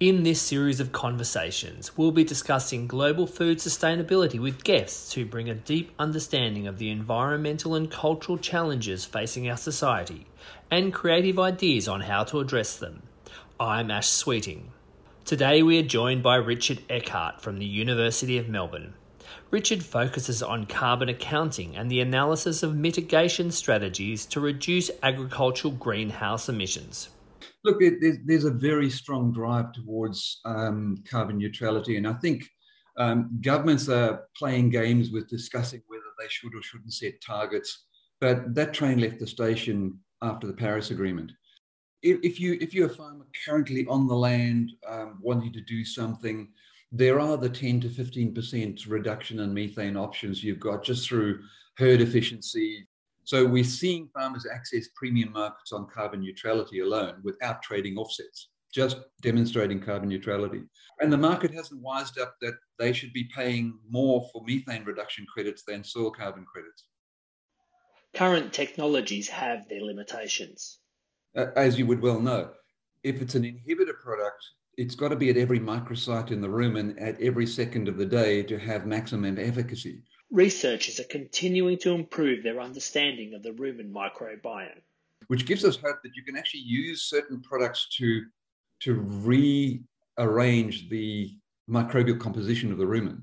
In this series of conversations, we'll be discussing global food sustainability with guests who bring a deep understanding of the environmental and cultural challenges facing our society and creative ideas on how to address them. I'm Ash Sweeting. Today we are joined by Richard Eckard from the University of Melbourne. Richard focuses on carbon accounting and the analysis of mitigation strategies to reduce agricultural greenhouse emissions. Look, there's, there's a very strong drive towards um, carbon neutrality, and I think um, governments are playing games with discussing whether they should or shouldn't set targets. But that train left the station after the Paris Agreement. If, you if you're a farmer currently on the land um, wanting to do something, there are the 10 to 15 percent reduction in methane options you've got just through herd efficiency, so we're seeing farmers access premium markets on carbon neutrality alone without trading offsets, just demonstrating carbon neutrality. And the market hasn't wised up that they should be paying more for methane reduction credits than soil carbon credits. Current technologies have their limitations. As you would well know, if it's an inhibitor product, it's got to be at every microsite in the rumen and at every second of the day to have maximum efficacy researchers are continuing to improve their understanding of the rumen microbiome. Which gives us hope that you can actually use certain products to, to rearrange the microbial composition of the rumen.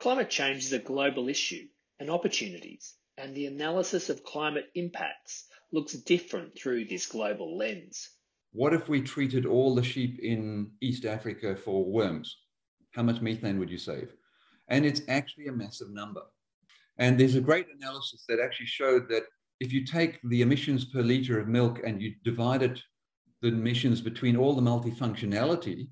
Climate change is a global issue and opportunities, and the analysis of climate impacts looks different through this global lens. What if we treated all the sheep in East Africa for worms? How much methane would you save? And it's actually a massive number. And there's a great analysis that actually showed that if you take the emissions per liter of milk and you divide it, the emissions between all the multifunctionality,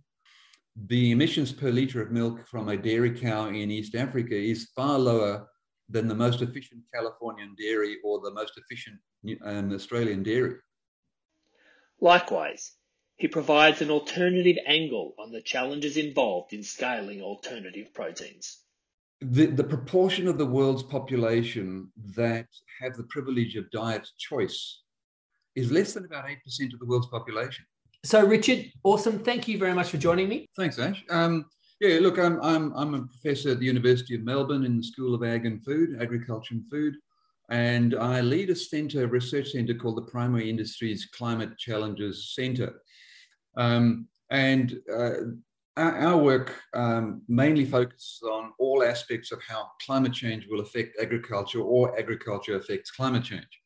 the emissions per liter of milk from a dairy cow in East Africa is far lower than the most efficient Californian dairy or the most efficient um, Australian dairy. Likewise, he provides an alternative angle on the challenges involved in scaling alternative proteins the, the proportion of the world's population that have the privilege of diet choice is less than about 8% of the world's population. So, Richard, awesome. Thank you very much for joining me. Thanks, Ash. Um, yeah, look, I'm, I'm, I'm a professor at the University of Melbourne in the School of Ag and Food, Agriculture and Food. And I lead a center, a research center called the Primary Industries Climate Challenges Center. Um, and uh, our, our work um, mainly focuses on all aspects of how climate change will affect agriculture or agriculture affects climate change.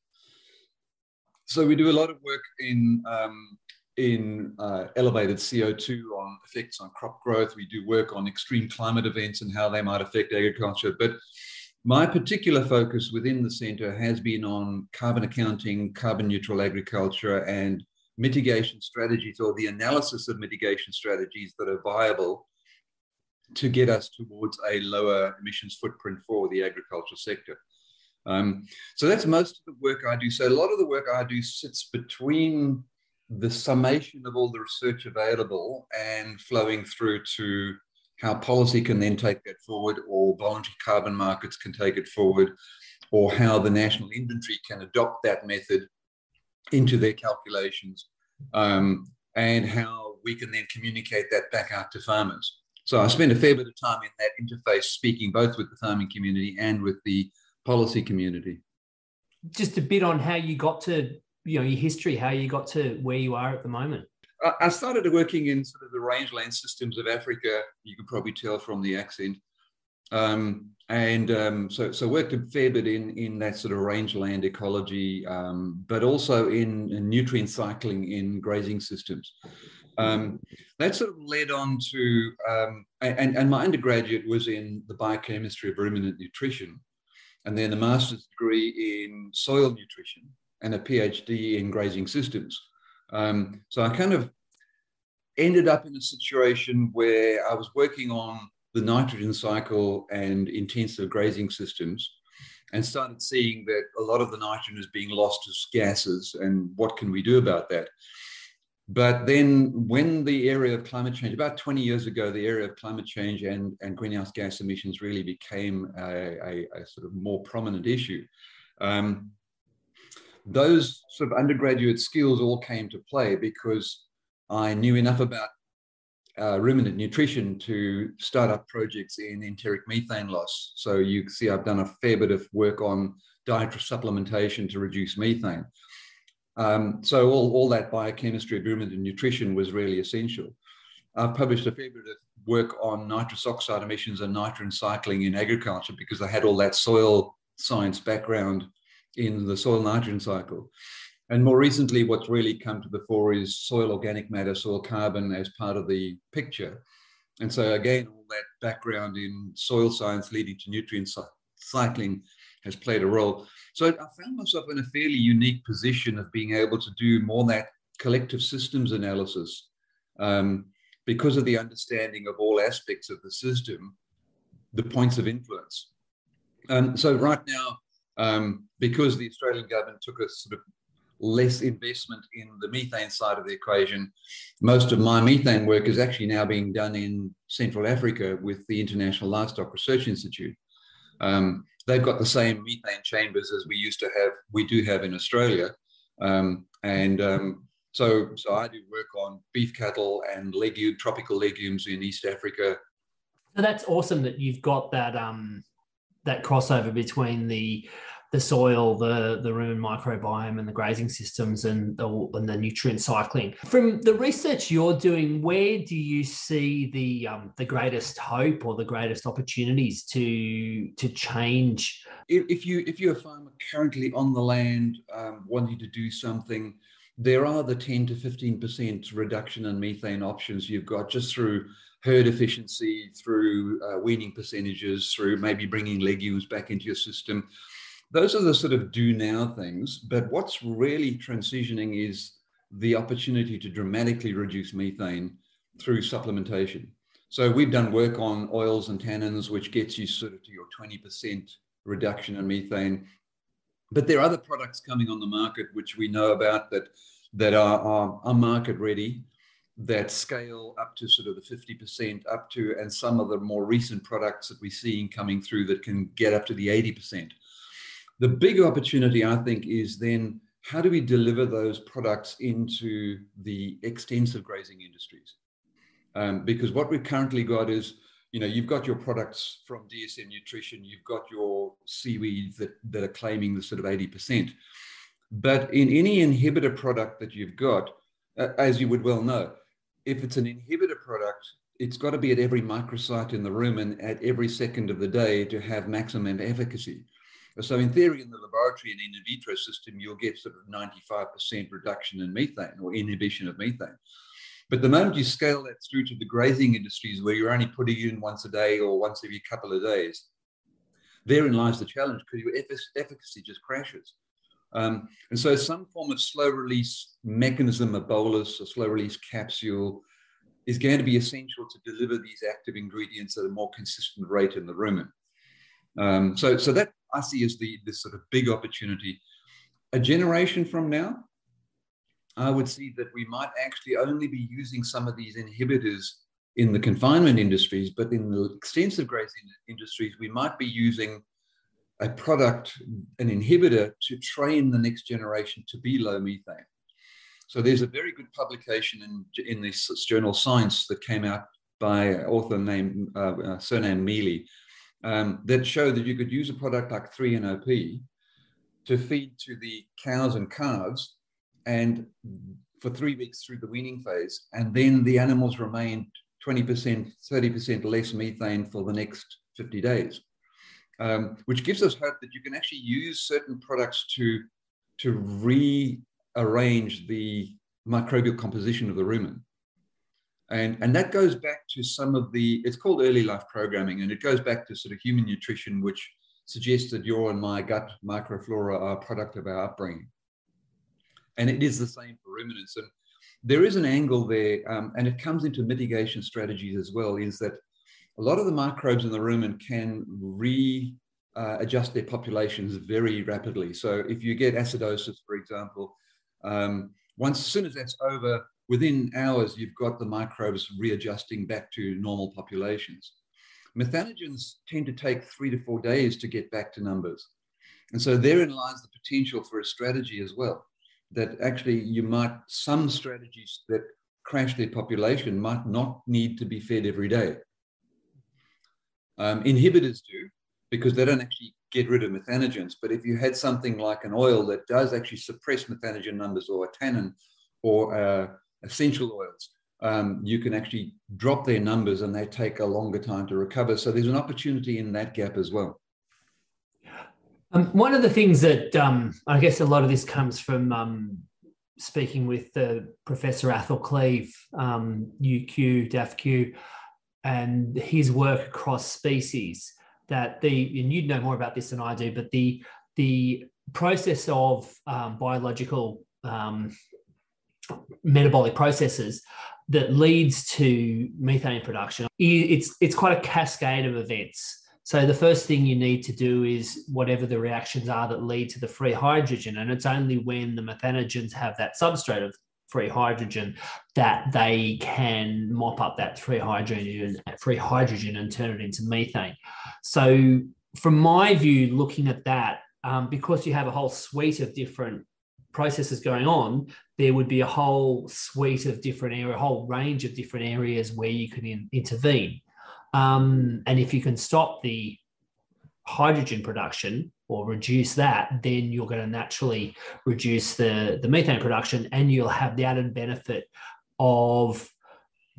So we do a lot of work in, um, in uh, elevated CO2 on effects on crop growth. We do work on extreme climate events and how they might affect agriculture. But my particular focus within the center has been on carbon accounting, carbon neutral agriculture, and mitigation strategies or the analysis of mitigation strategies that are viable to get us towards a lower emissions footprint for the agricultural sector. Um, so that's most of the work I do. So a lot of the work I do sits between the summation of all the research available and flowing through to how policy can then take that forward, or voluntary carbon markets can take it forward, or how the national inventory can adopt that method into their calculations um, and how we can then communicate that back out to farmers. So I spend a fair bit of time in that interface speaking both with the farming community and with the policy community. Just a bit on how you got to, you know, your history, how you got to where you are at the moment. I started working in sort of the rangeland systems of Africa. You can probably tell from the accent. Um, and um, so, so worked a fair bit in, in that sort of rangeland ecology, um, but also in, in, nutrient cycling in grazing systems. Um, that sort of led on to, um, and, and my undergraduate was in the biochemistry of ruminant nutrition, and then a master's degree in soil nutrition and a PhD in grazing systems. Um, so I kind of ended up in a situation where I was working on the nitrogen cycle and intensive grazing systems and started seeing that a lot of the nitrogen is being lost as gases and what can we do about that? But then when the area of climate change about 20 years ago the area of climate change and, and greenhouse gas emissions really became a, a, a sort of more prominent issue. Um, those sort of undergraduate skills all came to play because i knew enough about uh, ruminant nutrition to start up projects in enteric methane loss. So you see, I've done a fair bit of work on dietary supplementation to reduce methane. Um, so all, all that biochemistry of ruminant nutrition was really essential. I've published a fair bit of work on nitrous oxide emissions and nitrogen cycling in agriculture because I had all that soil science background in the soil nitrogen cycle. And more recently, what's really come to the fore is soil organic matter, soil carbon as part of the picture. And so, again, all that background in soil science leading to nutrient cycling has played a role. So, I found myself in a fairly unique position of being able to do more that collective systems analysis um, because of the understanding of all aspects of the system, the points of influence. Um, so, right now, um, because the Australian government took a sort of less investment in the methane side of the equation. Most of my methane work is actually now being done in Central Africa with the International Livestock Research Institute. Um, they've got the same methane chambers as we used to have, we do have in Australia. Um, and um, so, so I do work on beef cattle and legume, tropical legumes in East Africa. So that's awesome that you've got that um, that crossover between the the soil, the the rumen microbiome, and the grazing systems, and the, and the nutrient cycling. From the research you're doing, where do you see the um, the greatest hope or the greatest opportunities to to change? If you if you're a farmer currently on the land um, wanting to do something, there are the 10 to 15 percent reduction in methane options you've got just through herd efficiency, through uh, weaning percentages, through maybe bringing legumes back into your system those are the sort of do now things. But what's really transitioning is the opportunity to dramatically reduce methane through supplementation. So we've done work on oils and tannins, which gets you sort of to your 20% reduction in methane. But there are other products coming on the market which we know about that that are, are, are market ready that scale up to sort of the 50% up to and some of the more recent products that we're seeing coming through that can get up to the 80% the big opportunity, I think, is then how do we deliver those products into the extensive grazing industries? Um, because what we've currently got is, you know, you've got your products from DSM Nutrition, you've got your seaweeds that, that are claiming the sort of 80%. But in any inhibitor product that you've got, uh, as you would well know, if it's an inhibitor product, it's got to be at every microsite in the rumen at every second of the day to have maximum efficacy. So in theory, in the laboratory and in vitro system, you'll get sort of 95% reduction in methane or inhibition of methane. But the moment you scale that through to the grazing industries where you're only putting it in once a day or once every couple of days, therein lies the challenge because your efficacy just crashes. Um, and so some form of slow release mechanism, a bolus, a slow release capsule, is going to be essential to deliver these active ingredients at a more consistent rate in the rumen. Um, so, so that I see as the this sort of big opportunity. A generation from now, I would see that we might actually only be using some of these inhibitors in the confinement industries, but in the extensive grazing industries, we might be using a product, an inhibitor, to train the next generation to be low methane. So there's a very good publication in, in this journal Science that came out by an author named uh, uh, surname Meale um, that showed that you could use a product like 3NOP to feed to the cows and calves and for three weeks through the weaning phase. And then the animals remained 20%, 30% less methane for the next 50 days, um, which gives us hope that you can actually use certain products to, to rearrange the microbial composition of the rumen. And, and that goes back to some of the, it's called early life programming, and it goes back to sort of human nutrition, which suggests that your and my gut microflora are a product of our upbringing. And it is the same for ruminants. And there is an angle there, um, and it comes into mitigation strategies as well, is that a lot of the microbes in the rumen can re uh, adjust their populations very rapidly. So if you get acidosis, for example, um, once as soon as that's over, within hours, you've got the microbes readjusting back to normal populations. Methanogens tend to take three to four days to get back to numbers. And so therein lies the potential for a strategy as well, that actually you might, some strategies that crash their population might not need to be fed every day. Um, inhibitors do, because they don't actually get rid of methanogens. But if you had something like an oil that does actually suppress methanogen numbers or a tannin or uh, essential oils, um, you can actually drop their numbers and they take a longer time to recover. So there's an opportunity in that gap as well. Um, one of the things that um, I guess a lot of this comes from um, speaking with uh, Professor Athol Klieve, UQ, um, DAFQ, and his work across species. That the and you'd know more about this than I do, but the the process of um, biological um, metabolic processes that leads to methane production. It's it's quite a cascade of events. So the first thing you need to do is whatever the reactions are that lead to the free hydrogen, and it's only when the methanogens have that substrate of free hydrogen that they can mop up that free hydrogen free hydrogen and turn it into methane. So from my view, looking at that, um, because you have a whole suite of different processes going on, there would be a whole suite of different area, a whole range of different areas where you can in, intervene. Um, and if you can stop the hydrogen production or reduce that, then you're going to naturally reduce the, the methane production and you'll have the added benefit of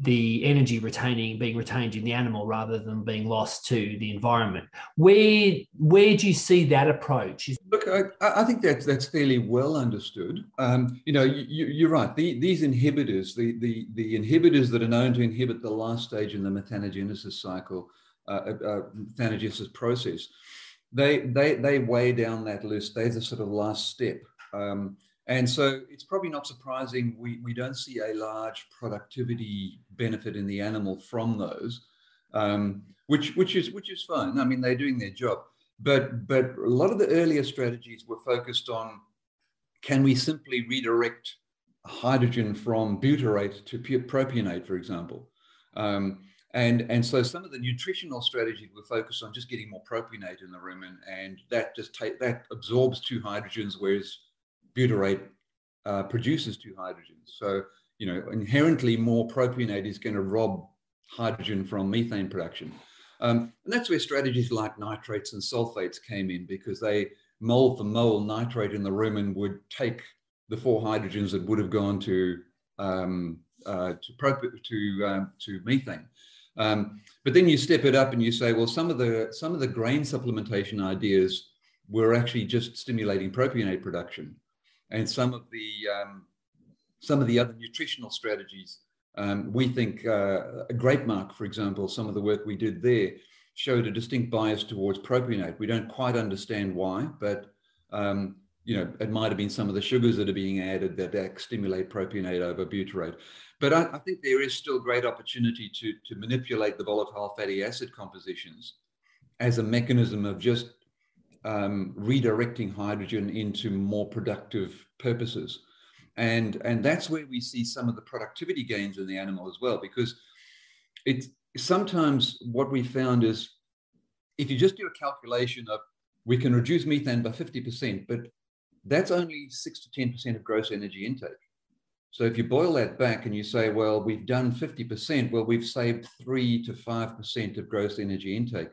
the energy retaining being retained in the animal rather than being lost to the environment. Where where do you see that approach? Look, I, I think that's that's fairly well understood. Um, you know, you, are right. The, these inhibitors, the, the the inhibitors that are known to inhibit the last stage in the methanogenesis cycle, uh, uh, uh methanogenesis process, they they they weigh down that list. They're the sort of last step. Um, and so it's probably not surprising we, we don't see a large productivity benefit in the animal from those, um, which, which, is, which is fine. I mean, they're doing their job. But, but a lot of the earlier strategies were focused on can we simply redirect hydrogen from butyrate to propionate, for example? Um, and, and so some of the nutritional strategies were focused on just getting more propionate in the rumen, and that just take, that absorbs two hydrogens, whereas butyrate uh, produces two hydrogens. So, you know, inherently more propionate is going to rob hydrogen from methane production. Um, and that's where strategies like nitrates and sulfates came in because they mole for mole nitrate in the rumen would take the four hydrogens that would have gone to um, uh, to, prop- to, um, to methane. Um, but then you step it up and you say, well, some of the some of the grain supplementation ideas were actually just stimulating propionate production and some of the um, some of the other nutritional strategies. Um, we think uh, a grape marc, for example, some of the work we did there showed a distinct bias towards propionate. We don't quite understand why, but um, you know, it might have been some of the sugars that are being added that stimulate propionate over butyrate. But I, I, think there is still great opportunity to, to manipulate the volatile fatty acid compositions as a mechanism of just um, redirecting hydrogen into more productive purposes. And, and that's where we see some of the productivity gains in the animal as well, because it's sometimes what we found is if you just do a calculation of we can reduce methane by 50%, but that's only 6 to 10% of gross energy intake. So if you boil that back and you say, well, we've done 50%, well, we've saved 3 to 5% of gross energy intake.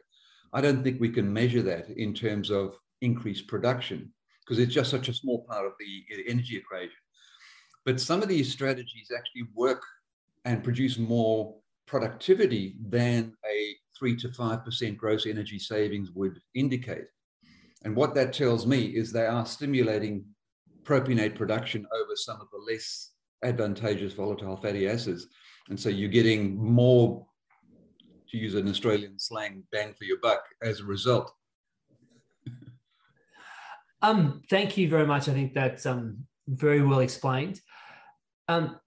I don't think we can measure that in terms of increased production because it's just such a small part of the uh, energy equation. But some of these strategies actually work and produce more productivity than a three to five percent gross energy savings would indicate. And what that tells me is they are stimulating propionate production over some of the less advantageous volatile fatty acids. And so you're getting more to use an Australian slang, bang for your buck as a result. um, thank you very much. I think that's um, very well explained. Um,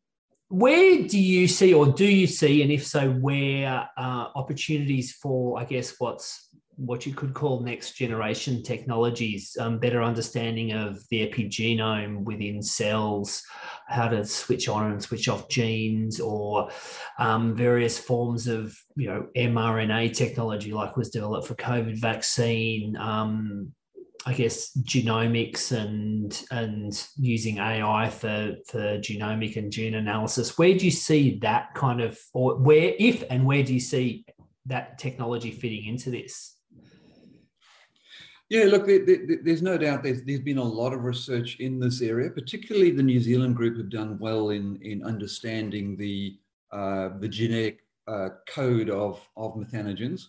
where do you see, or do you see, and if so, where uh, opportunities for, I guess, what's what you could call next generation technologies, um, better understanding of the epigenome within cells, how to switch on and switch off genes, or um, various forms of you know mRNA technology, like was developed for COVID vaccine. Um, I guess genomics and and using AI for for genomic and gene analysis. Where do you see that kind of, or where if and where do you see that technology fitting into this? Yeah, look, there, there, there's no doubt there's, there's been a lot of research in this area, particularly the New Zealand group have done well in, in understanding the, uh, the genetic uh, code of, of methanogens.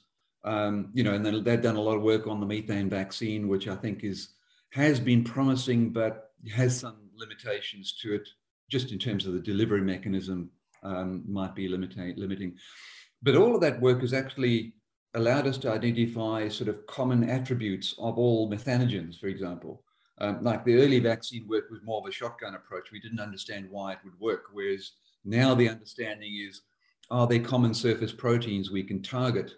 Um, you know, and they've done a lot of work on the methane vaccine, which I think is has been promising, but has some limitations to it, just in terms of the delivery mechanism um, might be limiting. But all of that work is actually allowed us to identify sort of common attributes of all methanogens, for example. Um, like the early vaccine work was more of a shotgun approach. We didn't understand why it would work, whereas now the understanding is, are there common surface proteins we can target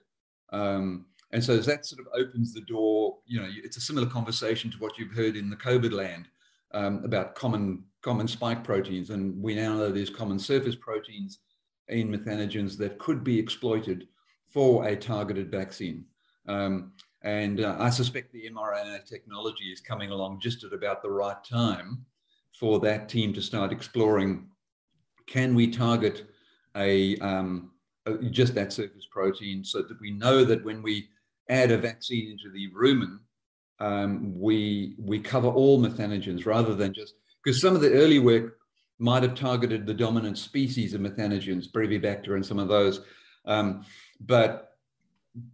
um, and so that sort of opens the door, you know, it's a similar conversation to what you've heard in the COVID land um, about common, common spike proteins. And we now know there's common surface proteins in methanogens that could be exploited for a targeted vaccine. Um, and uh, I suspect the mRNA technology is coming along just at about the right time for that team to start exploring can we target a, um, just that surface protein so that we know that when we add a vaccine into the rumen, um, we, we cover all methanogens rather than just, because some of the early work might have targeted the dominant species of methanogens, Brevibacter and some of those. Um, but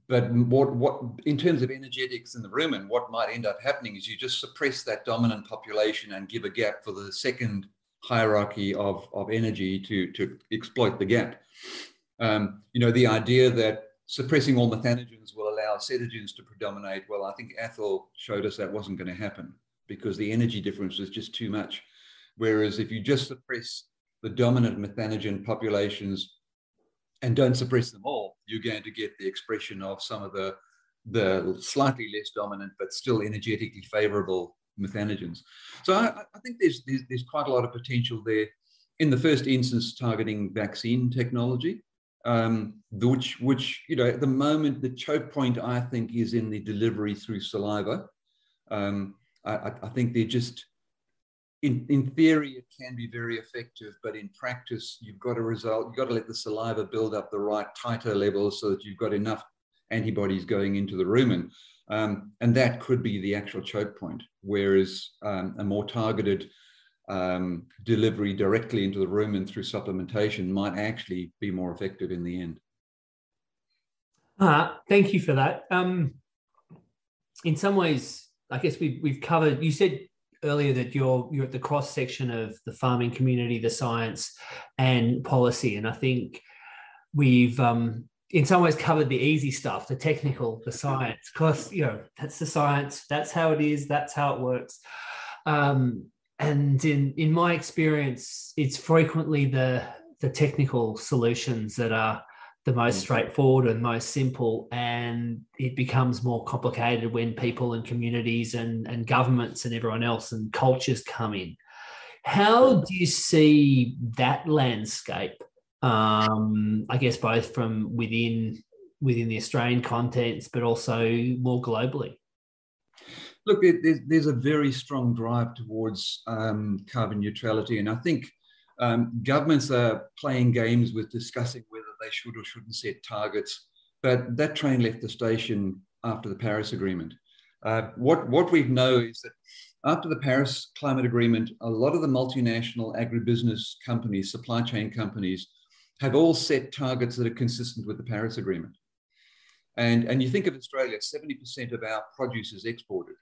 but what, what in terms of energetics in the rumen, what might end up happening is you just suppress that dominant population and give a gap for the second hierarchy of, of energy to, to exploit the gap. Um, you know, the idea that suppressing all methanogens will allow acetogens to predominate. Well, I think Athol showed us that wasn't going to happen because the energy difference was just too much. Whereas if you just suppress the dominant methanogen populations and don't suppress them all, you're going to get the expression of some of the, the slightly less dominant but still energetically favorable methanogens. So I, I think there's, there's, there's quite a lot of potential there. In the first instance, targeting vaccine technology, um, which, which, you know, at the moment, the choke point, I think, is in the delivery through saliva. Um, I, I, think they're just, in, in theory, it can be very effective, but in practice, you've got a result, you've got to let the saliva build up the right titer levels so that you've got enough antibodies going into the rumen. Um, and that could be the actual choke point, whereas um, a more targeted um, delivery directly into the rumen through supplementation might actually be more effective in the end. Uh, thank you for that. Um, in some ways, I guess we've, we've covered, you said earlier that you're, you're at the cross section of the farming community, the science and policy. And I think we've, um, in some ways covered the easy stuff, the technical, the science, because, you know, that's the science, that's how it is, that's how it works. Um, and in in my experience it's frequently the the technical solutions that are the most mm. straightforward and most simple and it becomes more complicated when people and communities and, and governments and everyone else and cultures come in how do you see that landscape um, i guess both from within within the australian contents but also more globally look, there's, there's a very strong drive towards um, carbon neutrality. And I think um, governments are playing games with discussing whether they should or shouldn't set targets. But that train left the station after the Paris Agreement. Uh, what, what we know is that after the Paris Climate Agreement, a lot of the multinational agribusiness companies, supply chain companies, have all set targets that are consistent with the Paris Agreement. And, and you think of Australia, 70% of our produce is exported.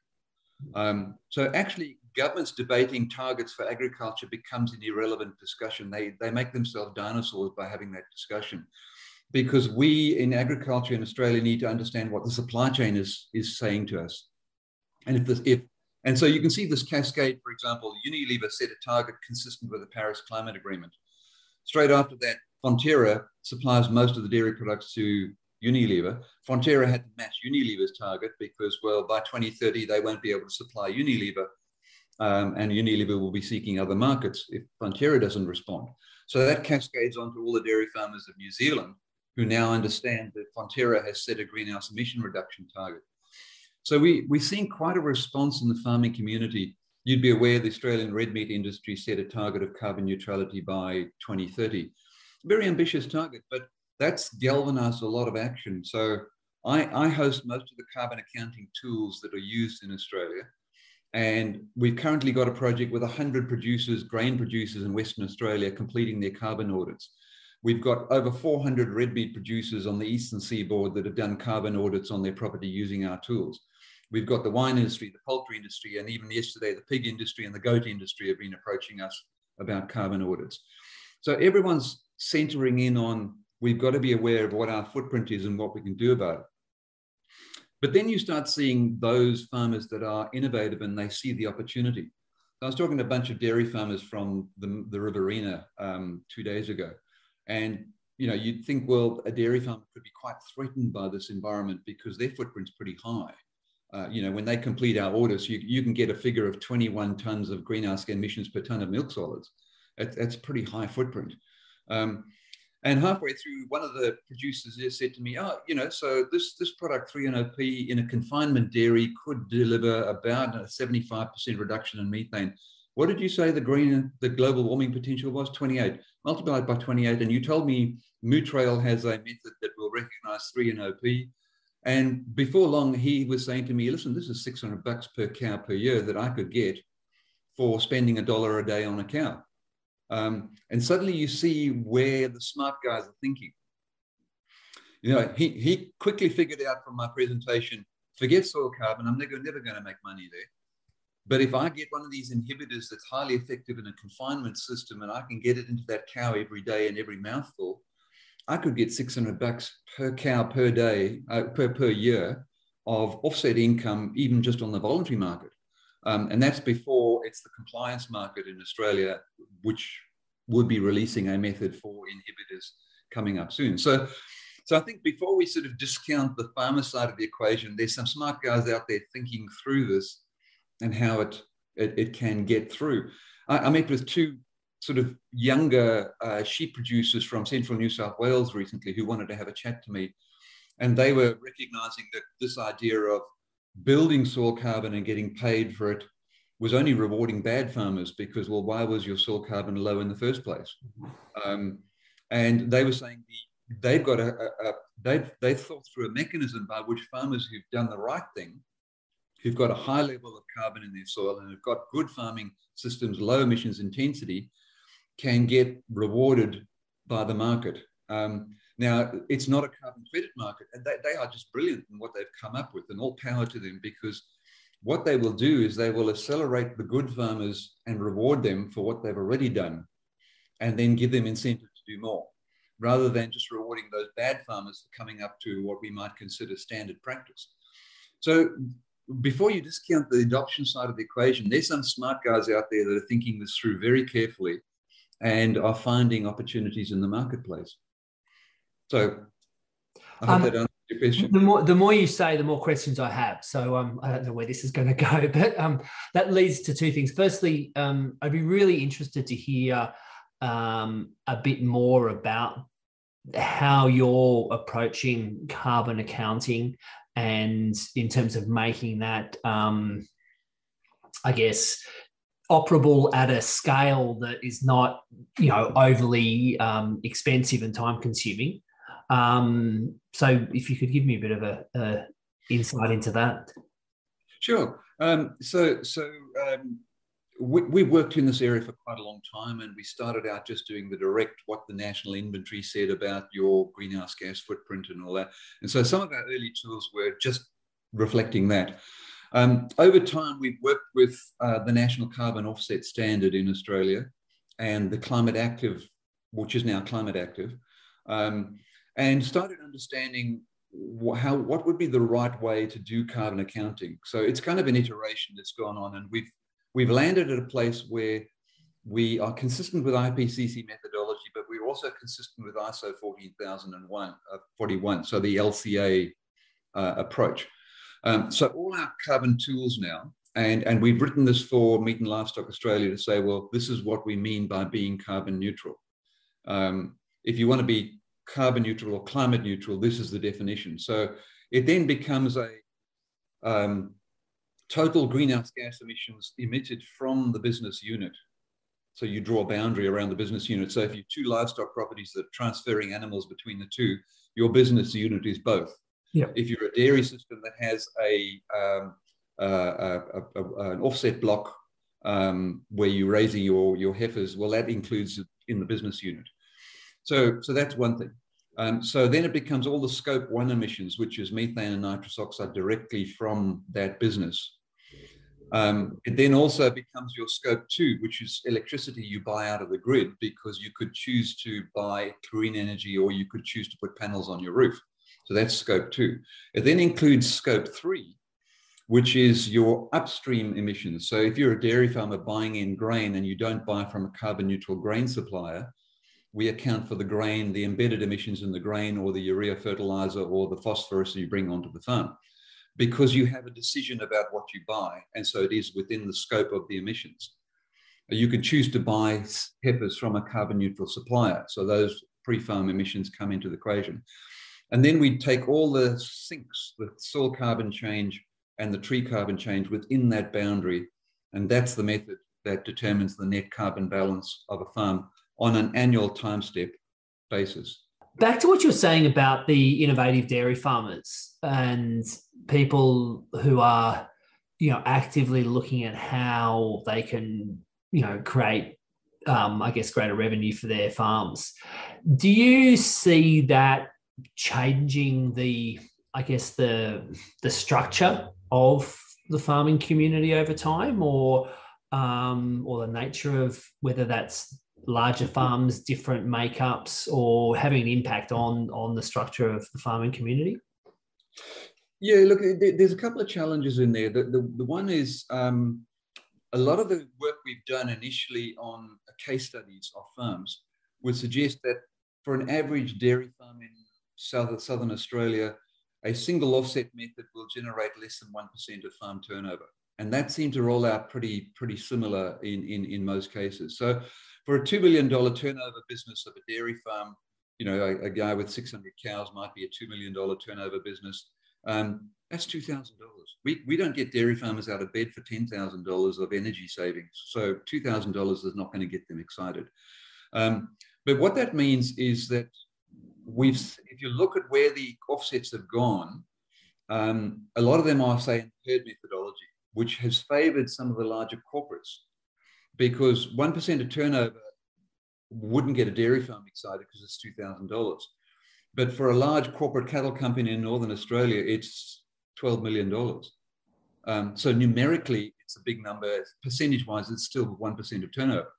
Um, so actually, governments debating targets for agriculture becomes an irrelevant discussion. They, they make themselves dinosaurs by having that discussion because we in agriculture in Australia need to understand what the supply chain is, is saying to us. And if this, if, and so you can see this cascade, for example, Unilever set a target consistent with the Paris Climate Agreement. Straight after that, Fonterra supplies most of the dairy products to Unilever. Fonterra had to match Unilever's target because, well, by 2030, they won't be able to supply Unilever. Um, and Unilever will be seeking other markets if Fonterra doesn't respond. So that cascades onto all the dairy farmers of New Zealand who now understand that Fonterra has set a greenhouse emission reduction target. So we, we're seeing quite a response in the farming community. You'd be aware the Australian red meat industry set a target of carbon neutrality by 2030. Very ambitious target, but that's galvanized a lot of action. So I, I host most of the carbon accounting tools that are used in Australia. And we've currently got a project with 100 producers, grain producers in Western Australia, completing their carbon audits. We've got over 400 red meat producers on the eastern seaboard that have done carbon audits on their property using our tools. We've got the wine industry, the poultry industry, and even yesterday, the pig industry and the goat industry have been approaching us about carbon audits. So everyone's centering in on we've got to be aware of what our footprint is and what we can do about it. But then you start seeing those farmers that are innovative and they see the opportunity. I was talking to a bunch of dairy farmers from the, the Riverina um, two days ago. And you know, you'd think, well, a dairy farmer could be quite threatened by this environment because their footprint's pretty high. Uh, you know, when they complete our audits, you, you can get a figure of 21 tons of greenhouse emissions per ton of milk solids. That, that's pretty high footprint. Um, and halfway through, one of the producers there said to me, "Oh, you know, so this this product 3NOP in a confinement dairy could deliver about a 75% reduction in methane. What did you say the green the global warming potential was? 28. Multiplied by 28, and you told me Mootral has a method that will recognize 3NOP. And before long, he was saying to me, "Listen, this is 600 bucks per cow per year that I could get for spending a dollar a day on a cow." Um, and suddenly you see where the smart guys are thinking. You know, he, he quickly figured out from my presentation, forget soil carbon, I'm never, never going to make money there. But if I get one of these inhibitors that's highly effective in a confinement system and I can get it into that cow every day and every mouthful, I could get 600 bucks per cow per day, uh, per, per year of offset income, even just on the voluntary market. Um, and that's before it's the compliance market in Australia, which would be releasing a method for inhibitors coming up soon. So, so I think before we sort of discount the farmer side of the equation, there's some smart guys out there thinking through this and how it it, it can get through. I, I, met with two sort of younger uh, sheep producers from central New South Wales recently who wanted to have a chat to me, and they were recognizing that this idea of building soil carbon and getting paid for it was only rewarding bad farmers because, well, why was your soil carbon low in the first place? Um, and they were saying the, they've got a, a, a, they've, they've thought through a mechanism by which farmers who've done the right thing, who've got a high level of carbon in their soil and have got good farming systems, low emissions intensity, can get rewarded by the market. Um, now, it's not a carbon credit market, and they, they are just brilliant in what they've come up with, and all power to them because what they will do is they will accelerate the good farmers and reward them for what they've already done, and then give them incentive to do more, rather than just rewarding those bad farmers for coming up to what we might consider standard practice. So, before you discount the adoption side of the equation, there's some smart guys out there that are thinking this through very carefully and are finding opportunities in the marketplace. So I hope um, that answers your question. The more, the more you say, the more questions I have. So um, I don't know where this is going to go, but um, that leads to two things. Firstly, um, I'd be really interested to hear um, a bit more about how you're approaching carbon accounting and in terms of making that, um, I guess, operable at a scale that is not, you know, overly um, expensive and time consuming. Um, so if you could give me a bit of a, a insight into that. Sure. Um, so so um, we, we worked in this area for quite a long time, and we started out just doing the direct what the national inventory said about your greenhouse gas footprint and all that. And so some of our early tools were just reflecting that. Um, over time, we've worked with uh, the National Carbon Offset Standard in Australia and the Climate Active, which is now Climate Active. Um, and started understanding how what would be the right way to do carbon accounting. So it's kind of an iteration that's gone on, and we've we've landed at a place where we are consistent with IPCC methodology, but we're also consistent with ISO 14001, uh, 41, so the LCA uh, approach. Um, so all our carbon tools now, and, and we've written this for Meat and Livestock Australia to say, well, this is what we mean by being carbon neutral. Um, if you want to be carbon neutral or climate neutral, this is the definition. So it then becomes a, um, total greenhouse gas emissions emitted from the business unit. So you draw a boundary around the business unit. So if you two livestock properties that are transferring animals between the two, your business unit is both. Yep. If you're a dairy system that has a, um, uh, a, a, a, an offset block um, where you're raising your, your heifers, well, that includes in the business unit. So, so that's one thing. Um, so then it becomes all the scope one emissions, which is methane and nitrous oxide directly from that business. Um, it then also becomes your scope two, which is electricity you buy out of the grid because you could choose to buy green energy or you could choose to put panels on your roof. So that's scope two. It then includes scope three, which is your upstream emissions. So if you're a dairy farmer buying in grain and you don't buy from a carbon neutral grain supplier, we account for the grain, the embedded emissions in the grain or the urea fertilizer or the phosphorus you bring onto the farm because you have a decision about what you buy. And so it is within the scope of the emissions. You can choose to buy heifers from a carbon neutral supplier. So those pre-farm emissions come into the equation. And then we take all the sinks, the soil carbon change and the tree carbon change within that boundary. And that's the method that determines the net carbon balance of a farm on an annual time step basis. Back to what you were saying about the innovative dairy farmers and people who are, you know, actively looking at how they can, you know, create um, I guess, greater revenue for their farms. Do you see that changing the I guess the the structure of the farming community over time, or um, or the nature of whether that's larger farms, different makeups, or having an impact on on the structure of the farming community? Yeah, look, there's a couple of challenges in there. The, the, the one is um, a lot of the work we've done initially on case studies of farms would suggest that for an average dairy farm in southern, southern Australia, a single offset method will generate less than 1% of farm turnover. And that seemed to roll out pretty, pretty similar in, in, in most cases. So for a $2 million turnover business of a dairy farm, you know, a, a guy with 600 cows might be a $2 million turnover business. Um, that's $2,000. We, we don't get dairy farmers out of bed for $10,000 of energy savings. So $2,000 is not going to get them excited. Um, but what that means is that we've, if you look at where the offsets have gone, um, a lot of them are, say, herd methodology, which has favored some of the larger corporates because 1% of turnover wouldn't get a dairy farm excited because it's $2,000. But for a large corporate cattle company in Northern Australia, it's $12 million. Um, so numerically, it's a big number. Percentage wise, it's still 1% of turnover.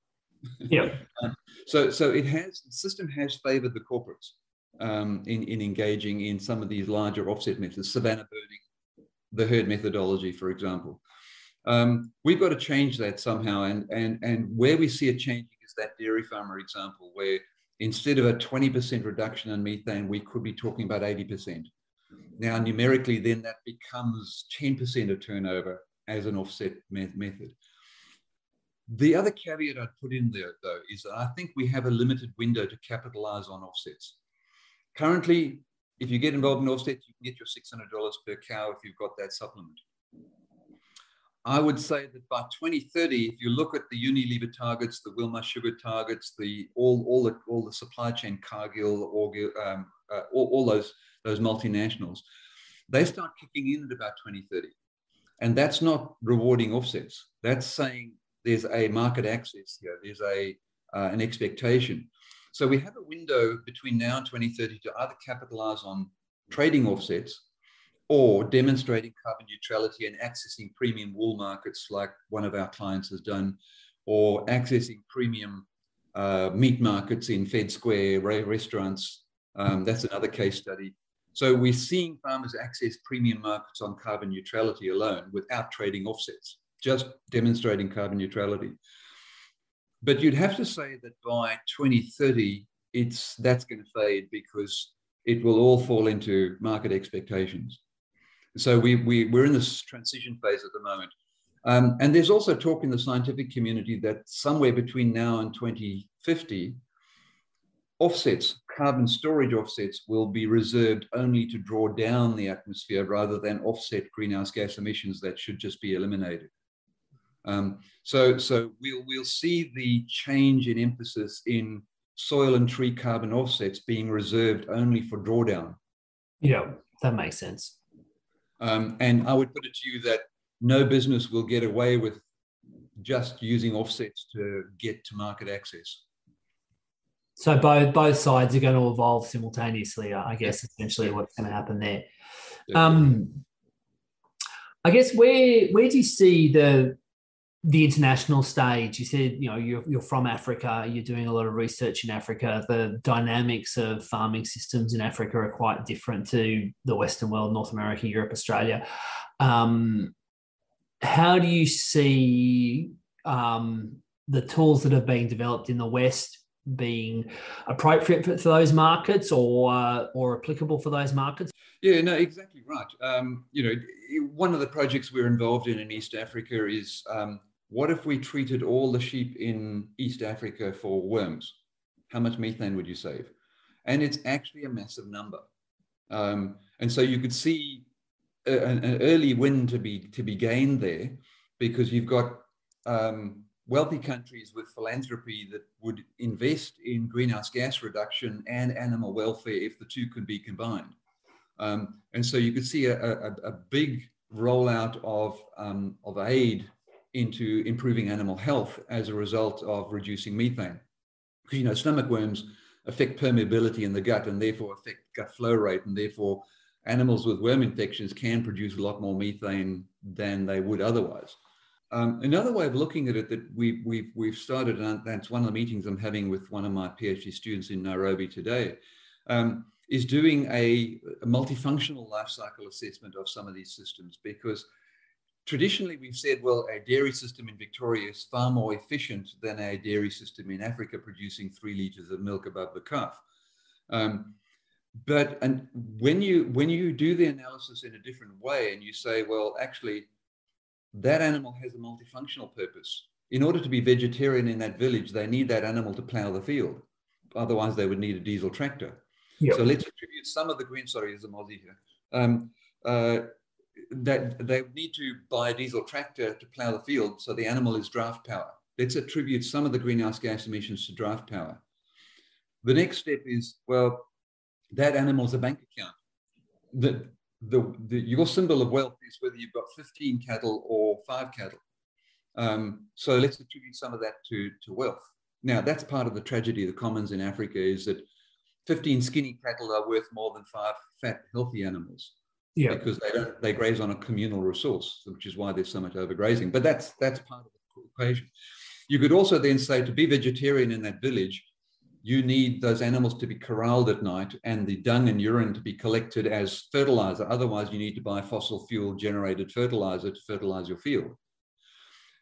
Yeah. um, so, so it has, the system has favored the corporates um, in, in engaging in some of these larger offset methods, savannah burning, the herd methodology, for example. Um, we've got to change that somehow. And, and, and where we see it changing is that dairy farmer example, where instead of a 20% reduction in methane, we could be talking about 80%. Now, numerically, then that becomes 10% of turnover as an offset method. The other caveat I'd put in there, though, is that I think we have a limited window to capitalize on offsets. Currently, if you get involved in offsets, you can get your $600 per cow if you've got that supplement. I would say that by 2030, if you look at the Unilever targets, the Wilmar Sugar targets, the all, all the all the supply chain, Cargill, um, uh, all, all those those multinationals, they start kicking in at about 2030, and that's not rewarding offsets. That's saying there's a market access here. There's a uh, an expectation. So we have a window between now and 2030 to either capitalize on trading offsets or demonstrating carbon neutrality and accessing premium wool markets like one of our clients has done, or accessing premium uh, meat markets in Fed Square restaurants. Um, that's another case study. So we're seeing farmers access premium markets on carbon neutrality alone without trading offsets, just demonstrating carbon neutrality. But you'd have to say that by 2030, it's that's going to fade because it will all fall into market expectations. So we, we, we're in this transition phase at the moment. Um, and there's also talk in the scientific community that somewhere between now and 2050, offsets, carbon storage offsets, will be reserved only to draw down the atmosphere rather than offset greenhouse gas emissions that should just be eliminated. Um, so, so we'll, we'll see the change in emphasis in soil and tree carbon offsets being reserved only for drawdown. Yeah, that makes sense. Um, and I would put it to you that no business will get away with just using offsets to get to market access. So both both sides are going to evolve simultaneously. I guess essentially what's going to happen there. Um, I guess where where do you see the the international stage? You said you know you're you're from Africa. You're doing a lot of research in Africa. The dynamics of farming systems in Africa are quite different to the Western world, North America, Europe, Australia. Um, how do you see um, the tools that have been developed in the West being appropriate for, for those markets or uh, or applicable for those markets? Yeah, no, exactly right. Um, you know, one of the projects we're involved in in East Africa is um, what if we treated all the sheep in East Africa for worms? How much methane would you save? And it's actually a massive number. Um, and so you could see a, an early win to be to be gained there because you've got um, wealthy countries with philanthropy that would invest in greenhouse gas reduction and animal welfare if the two could be combined. Um, and so you could see a, a, a big rollout of, um, of aid into improving animal health as a result of reducing methane. Because, you know, stomach worms affect permeability in the gut and therefore affect gut flow rate. And therefore, animals with worm infections can produce a lot more methane than they would otherwise. Um, another way of looking at it that we, we've, we've started, and that's one of the meetings I'm having with one of my PhD students in Nairobi today, um, is doing a, a, multifunctional life cycle assessment of some of these systems because traditionally we've said, well, a dairy system in Victoria is far more efficient than a dairy system in Africa producing three liters of milk above the calf. Um, but and when you when you do the analysis in a different way and you say, well, actually, that animal has a multifunctional purpose. In order to be vegetarian in that village, they need that animal to plow the field. Otherwise, they would need a diesel tractor. Yep. So let's attribute some of the green, sorry, there's a Mozzie here. Um, uh, that they need to buy a diesel tractor to plow the field, so the animal is draft power. Let's attribute some of the greenhouse gas emissions to draft power. The next step is, well, that animal is a bank account. The, the, the, your symbol of wealth is whether you've got 15 cattle or five cattle. Um, so let's attribute some of that to, to wealth. Now, that's part of the tragedy of the commons in Africa is that 15 skinny cattle are worth more than five fat, healthy animals. Yeah. Because they don't they graze on a communal resource, which is why there's so much overgrazing. But that's that's part of the equation. You could also then say to be vegetarian in that village, you need those animals to be corralled at night and the dung and urine to be collected as fertilizer. Otherwise, you need to buy fossil fuel generated fertilizer to fertilize your field.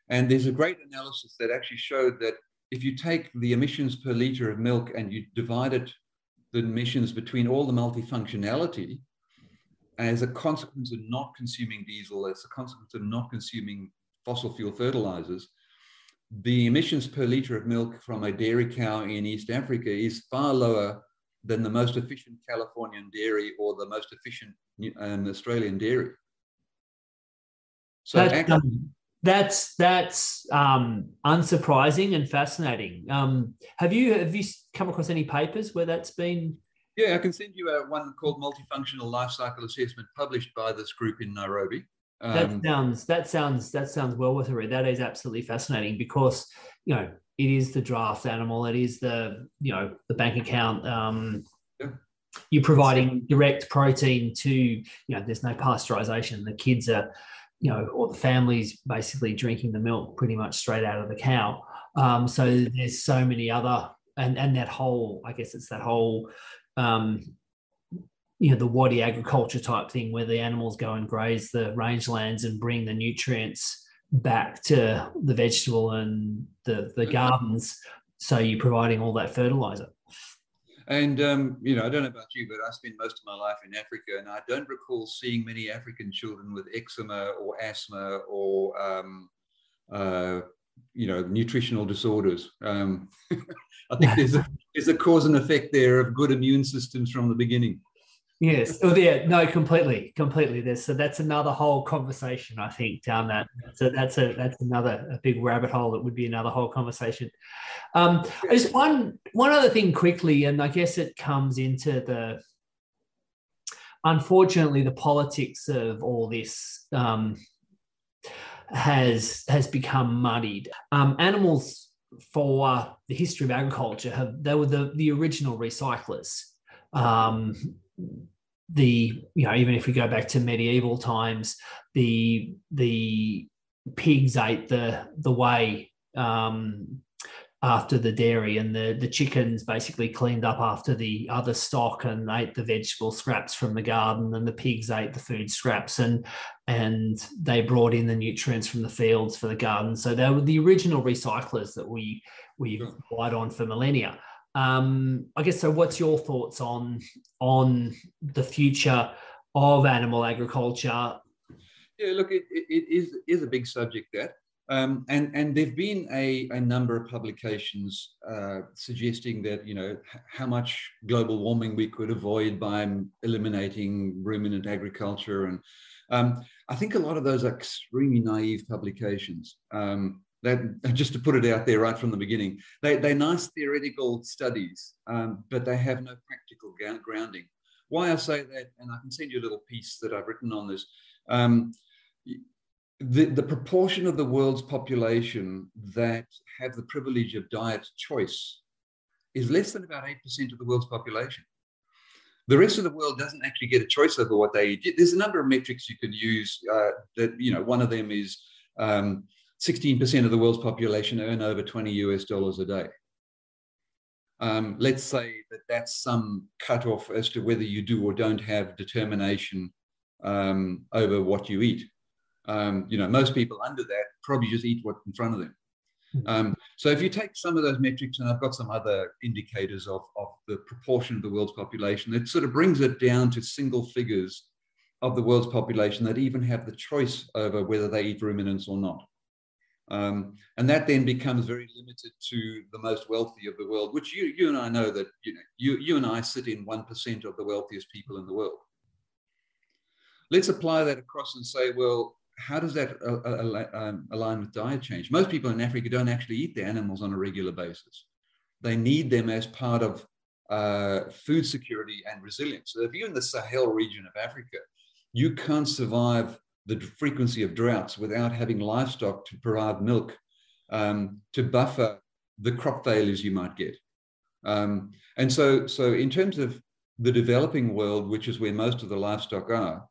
And there's a great analysis that actually showed that if you take the emissions per liter of milk and you divide it, the emissions between all the multifunctionality, as a consequence of not consuming diesel, as a consequence of not consuming fossil fuel fertilizers, the emissions per liter of milk from a dairy cow in East Africa is far lower than the most efficient Californian dairy or the most efficient um, Australian dairy. So that's, um, that's that's um, unsurprising and fascinating. Um, have you have you come across any papers where that's been? Yeah, I can send you a, one called Multifunctional Life Cycle Assessment, published by this group in Nairobi. That um, sounds that sounds that sounds well worth a read. That is absolutely fascinating because you know it is the draft animal. It is the you know the bank account. Um, yeah. You're providing direct protein to you know. There's no pasteurization. The kids are you know, or the families basically drinking the milk pretty much straight out of the cow. Um, so there's so many other and and that whole I guess it's that whole um, you know the waddy agriculture type thing where the animals go and graze the rangelands and bring the nutrients back to the vegetable and the the gardens. So you're providing all that fertilizer. And um, you know i don't know about you but i spent most of my life in africa and i don't recall seeing many african children with eczema or asthma or um, uh, you know nutritional disorders um, i think there's a there's a cause and effect there of good immune systems from the beginning. Yes. Oh, yeah. No, completely, completely. There's so that's another whole conversation. I think down that. So that's a that's another a big rabbit hole that would be another whole conversation. Um, just one one other thing quickly, and I guess it comes into the unfortunately the politics of all this um, has has become muddied. Um, animals for the history of agriculture have they were the the original recyclers. Um, the you know even if we go back to medieval times the the pigs ate the the whey um, after the dairy and the the chickens basically cleaned up after the other stock and ate the vegetable scraps from the garden and the pigs ate the food scraps and and they brought in the nutrients from the fields for the garden so they were the original recyclers that we we relied on for millennia um, I guess so. What's your thoughts on on the future of animal agriculture? Yeah, look, it, it is is a big subject that, um, and and there've been a, a number of publications uh, suggesting that you know how much global warming we could avoid by eliminating ruminant agriculture, and um, I think a lot of those are extremely naive publications. Um, that just to put it out there right from the beginning, they, they're nice theoretical studies, um, but they have no practical grounding. Why I say that, and I can send you a little piece that I've written on this. The, the proportion of the world's population that have the privilege of diet choice is less than about 8% of the world's population. The rest of the world doesn't actually get a choice over what they eat. There's a number of metrics you can use uh, that, you know, one of them is um, 16% of the world's population earn over 20 US dollars a day. Um, let's say that that's some cutoff as to whether you do or don't have determination um, over what you eat. Um, you know, most people under that probably just eat what's in front of them. Hmm. Um, so if you take some of those metrics, and I've got some other indicators of, of the proportion of the world's population, it sort of brings it down to single figures of the world's population that even have the choice over whether they eat ruminants or not. Um, and that then becomes very limited to the most wealthy of the world, which you, you and I know that you, know, you, you and I sit in 1% of the wealthiest people in the world. Let's apply that across and say, well, how does that uh, uh, um, align with diet change? Most people in Africa don't actually eat the animals on a regular basis. They need them as part of uh, food security and resilience. So if you're in the Sahel region of Africa, you can't survive the frequency of droughts without having livestock to provide milk um, to buffer the crop failures you might get. Um, and so, so in terms of the developing world, which is where most of the livestock are,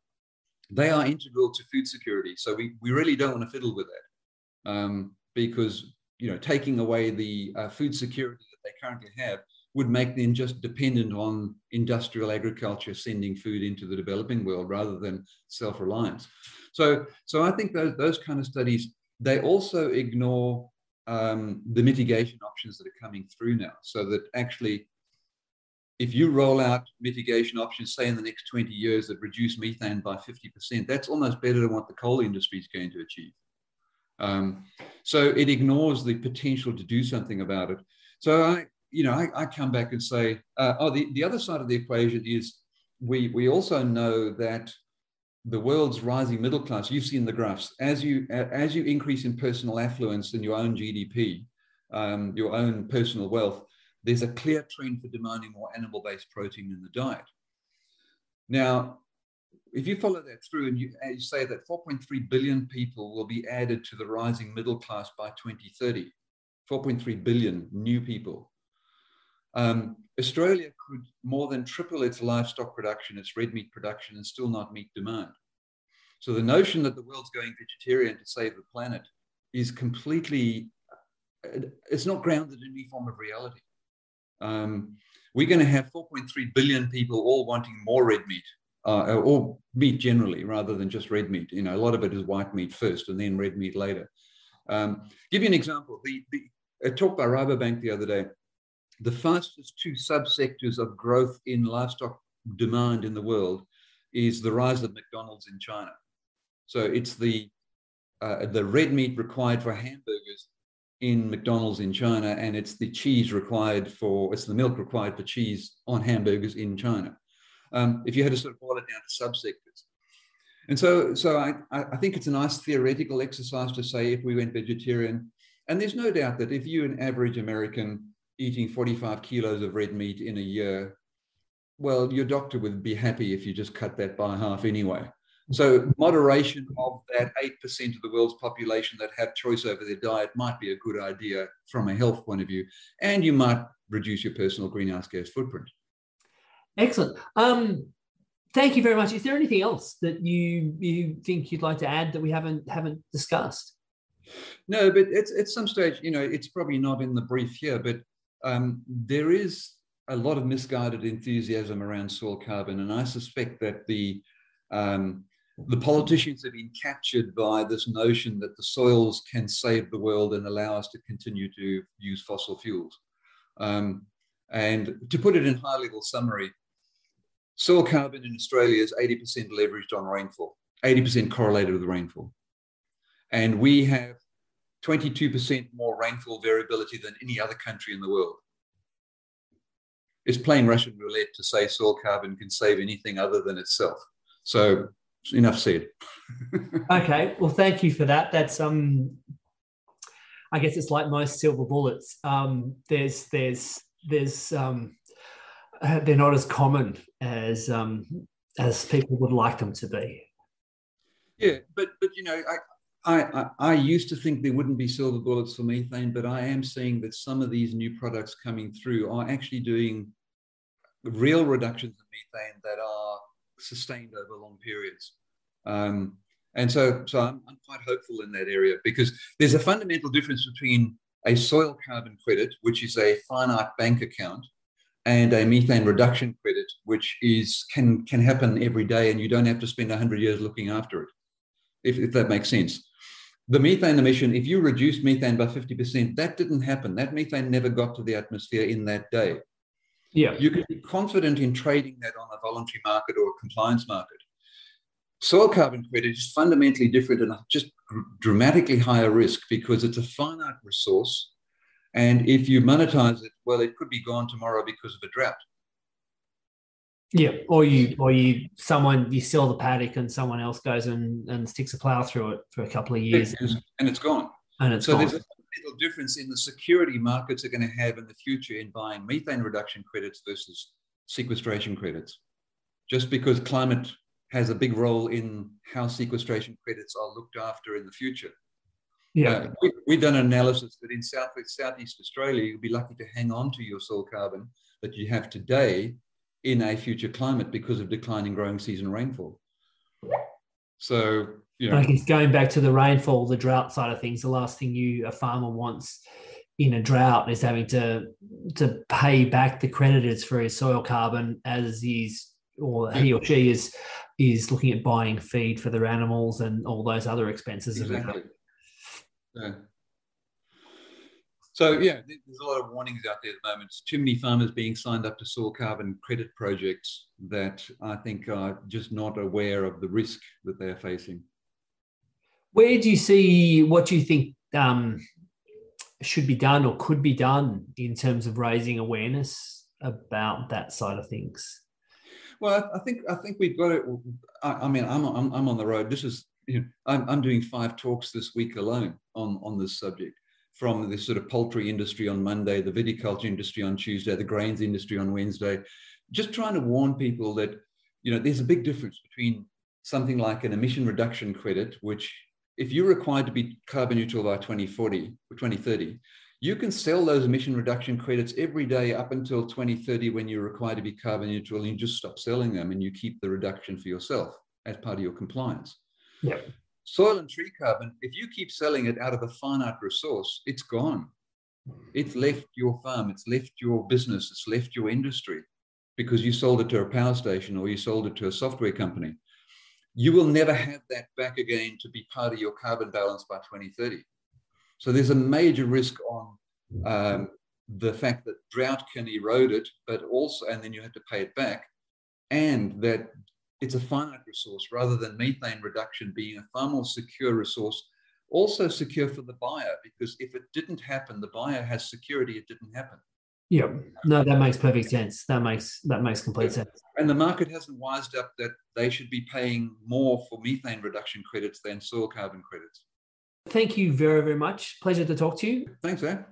they are integral to food security. So we, we really don't want to fiddle with that um, because you know taking away the uh, food security that they currently have would make them just dependent on industrial agriculture sending food into the developing world rather than self-reliance. So, so I think those, those kind of studies, they also ignore um, the mitigation options that are coming through now. So that actually, if you roll out mitigation options, say in the next 20 years that reduce methane by 50%, that's almost better than what the coal industry is going to achieve. Um, so it ignores the potential to do something about it. So I, you know, I, I come back and say, uh, oh, the, the other side of the equation is we, we also know that the world's rising middle class, you've seen the graphs, as you, as you increase in personal affluence and your own GDP, um, your own personal wealth, there's a clear trend for demanding more animal-based protein in the diet. Now, if you follow that through and you, you say that 4.3 billion people will be added to the rising middle class by 2030, 4.3 billion new people. Um, Australia could more than triple its livestock production, its red meat production, and still not meet demand. So the notion that the world's going vegetarian to save the planet is completely, it's not grounded in any form of reality. Um, we're going to have 4.3 billion people all wanting more red meat, uh, or meat generally, rather than just red meat. You know, a lot of it is white meat first and then red meat later. Um, give you an example. The, the, a talk by Rabobank the other day the fastest two subsectors of growth in livestock demand in the world is the rise of McDonald's in China. So it's the uh, the red meat required for hamburgers in McDonald's in China, and it's the cheese required for, it's the milk required for cheese on hamburgers in China. Um, if you had to sort of boil it down to subsectors. And so, so I, I think it's a nice theoretical exercise to say if we went vegetarian, and there's no doubt that if you're an average American eating 45 kilos of red meat in a year, well, your doctor would be happy if you just cut that by half anyway. So moderation of that 8% of the world's population that have choice over their diet might be a good idea from a health point of view. And you might reduce your personal greenhouse gas footprint. Excellent. Um, thank you very much. Is there anything else that you you think you'd like to add that we haven't haven't discussed? No, but it's at some stage, you know, it's probably not in the brief here, but um, there is a lot of misguided enthusiasm around soil carbon, and I suspect that the um, the politicians have been captured by this notion that the soils can save the world and allow us to continue to use fossil fuels. Um, and to put it in high level summary, soil carbon in Australia is 80% leveraged on rainfall, 80% correlated with rainfall. And we have 22% more rainfall variability than any other country in the world. It's plain Russian roulette to say soil carbon can save anything other than itself. So enough said. okay, well, thank you for that. That's um, I guess it's like most silver bullets. Um, there's there's there's um, they're not as common as um as people would like them to be. Yeah, but but you know, I, I I used to think there wouldn't be silver bullets for methane, but I am seeing that some of these new products coming through are actually doing real reductions in methane that are sustained over long periods. Um, and so, so I'm, I'm quite hopeful in that area because there's a fundamental difference between a soil carbon credit, which is a finite bank account, and a methane reduction credit, which is can can happen every day, and you don't have to spend 100 years looking after it, if, if that makes sense. The methane emission, if you reduce methane by 50%, that didn't happen. That methane never got to the atmosphere in that day. Yeah. You can be confident in trading that on a voluntary market or a compliance market. Soil carbon credit is fundamentally different and just dramatically higher risk because it's a finite resource. And if you monetize it, well, it could be gone tomorrow because of a drought. Yeah, or you or you someone you sell the paddock and someone else goes and, and sticks a plow through it for a couple of years and, and it's gone. And it's so gone. there's a fundamental difference in the security markets are going to have in the future in buying methane reduction credits versus sequestration credits. Just because climate has a big role in how sequestration credits are looked after in the future. Yeah, uh, we, have done an analysis that in South Southeast Australia, you'll be lucky to hang on to your soil carbon that you have today in a future climate because of declining growing season rainfall. So, you know, I guess going back to the rainfall, the drought side of things, the last thing you a farmer wants in a drought is having to to pay back the creditors for his soil carbon as he's or he or she is is looking at buying feed for their animals and all those other expenses. Exactly. Yeah. So yeah, there's a lot of warnings out there at the moment. Too many farmers being signed up to soil carbon credit projects that I think are just not aware of the risk that they're facing. Where do you see what you think um, should be done or could be done in terms of raising awareness about that side of things? Well, I think I think we've got it. I, I mean, I'm, I'm, I'm on the road. This is you know, I'm, I'm doing five talks this week alone on on this subject. From the sort of poultry industry on Monday, the viticulture industry on Tuesday, the grains industry on Wednesday, just trying to warn people that you know there's a big difference between something like an emission reduction credit, which if you're required to be carbon neutral by 2040 or 2030, you can sell those emission reduction credits every day up until 2030 when you're required to be carbon neutral and you just stop selling them and you keep the reduction for yourself as part of your compliance. Yeah. Soil and tree carbon, if you keep selling it out of a finite resource, it's gone. It's left your farm, it's left your business, it's left your industry because you sold it to a power station or you sold it to a software company. You will never have that back again to be part of your carbon balance by 2030. So there's a major risk on um, the fact that drought can erode it, but also, and then you have to pay it back, and that it's a finite resource rather than methane reduction being a far more secure resource also secure for the buyer because if it didn't happen, the buyer has security it didn't happen. Yeah, no, that makes perfect sense. That makes that makes complete sense. And the market hasn't wised up that they should be paying more for methane reduction credits than soil carbon credits. Thank you very, very much. Pleasure to talk to you. Thanks, Anne.